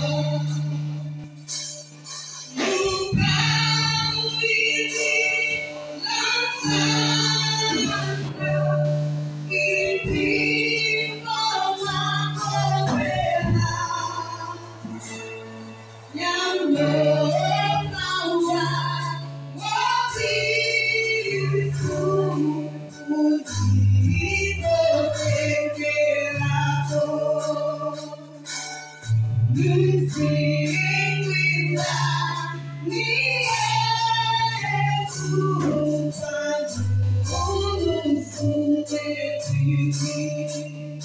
Thank. Maybe.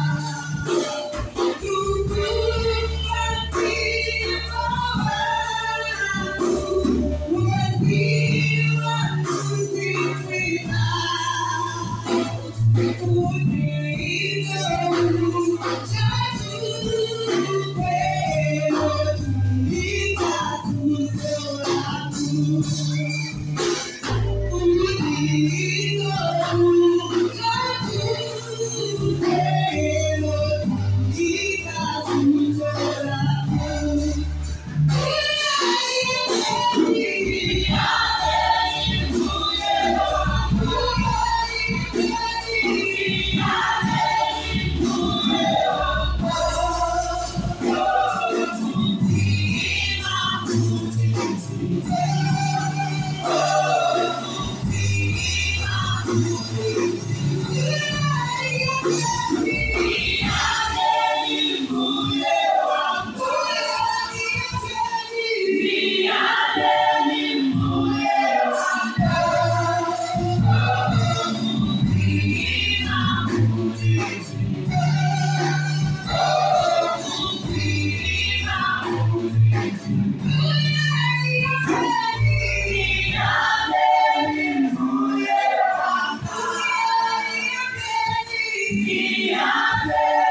Yeah.